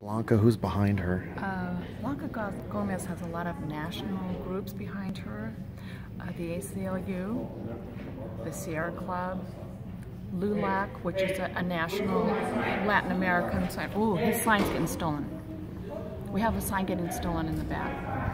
Blanca, who's behind her? Uh, Blanca Gomez has a lot of national groups behind her. Uh, the ACLU, the Sierra Club, LULAC, which is a, a national Latin American sign. Ooh, his sign's getting stolen. We have a sign getting stolen in the back.